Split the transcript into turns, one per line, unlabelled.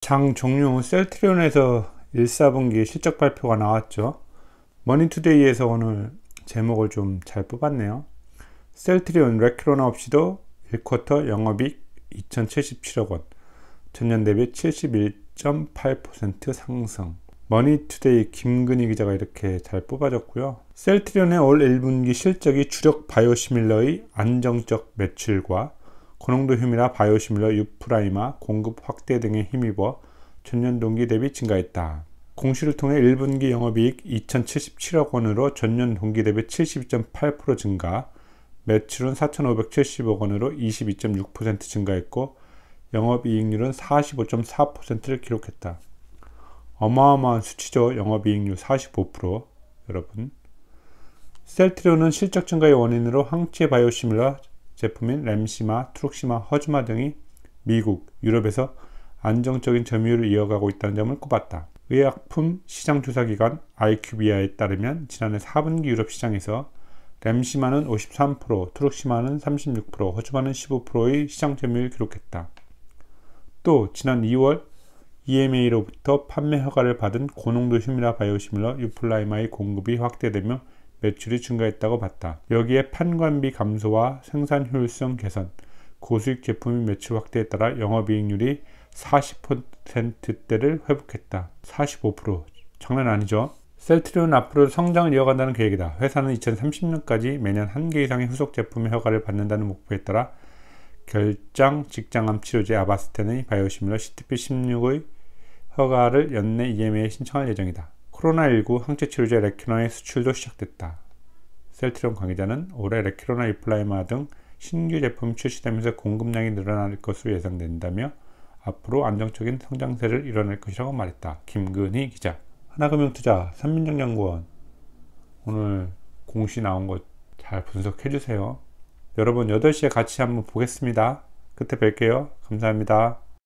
장 종료 후 셀트리온에서 1, 4분기 실적 발표가 나왔죠. 머니투데이에서 오늘 제목을 좀 잘 뽑았네요. 셀트리온 렉키로나 없이도 1쿼터 영업이익 2077억 원, 전년 대비 71.8% 상승. 머니투데이 김근희 기자가 이렇게 잘 뽑아줬고요. 셀트리온의 올 1분기 실적이 주력 바이오시밀러의 안정적 매출과 고농도 휴미라 바이오시밀러 유프라이마 공급 확대 등에 힘입어 전년 동기 대비 증가했다. 공시를 통해 1분기 영업이익 2,077억 원으로 전년 동기 대비 72.8% 증가, 매출은 4,570억 원으로 22.6% 증가했고 영업이익률은 45.4%를 기록했다. 어마어마한 수치죠. 영업이익률 45% 여러분. 셀트리온은 실적 증가의 원인으로 항체 바이오시밀러 제품인 램시마, 트룩시마, 허즈마 등이 미국, 유럽에서 안정적인 점유율을 이어가고 있다는 점을 꼽았다. 의약품 시장 조사 기관 IQVIA에 따르면 지난해 4분기 유럽 시장에서 램시마는 53%, 트룩시마는 36%, 허즈마는 15%의 시장 점유율을 기록했다. 또 지난 2월 EMA로부터 판매 허가를 받은 고농도 휴미라 바이오시밀러 유플라이마의 공급이 확대되며 매출이 증가했다고 봤다. 여기에 판관비 감소와 생산 효율성 개선, 고수익 제품의 매출 확대에 따라 영업이익률이 40%대를 회복했다. 45% 장난 아니죠? 셀트리온 앞으로 성장을 이어간다는 계획이다. 회사는 2030년까지 매년 한 개 이상의 후속 제품의 허가를 받는다는 목표에 따라 결장 직장암 치료제 아바스텐의 바이오시밀러 CTP16의 허가를 연내 EMA에 신청할 예정이다. 코로나19 항체 치료제 레큐나의 수출도 시작됐다. 셀트리온 관계자는 올해 레큐로나 이플라이마 등 신규 제품이 출시되면서 공급량이 늘어날 것으로 예상된다며 앞으로 안정적인 성장세를 이뤄낼 것이라고 말했다. 김근희 기자. 하나금융투자 삼민정연구원 오늘 공시 나온 거잘 분석해 주세요. 여러분 8시에 같이 한번 보겠습니다. 그때 뵐게요. 감사합니다.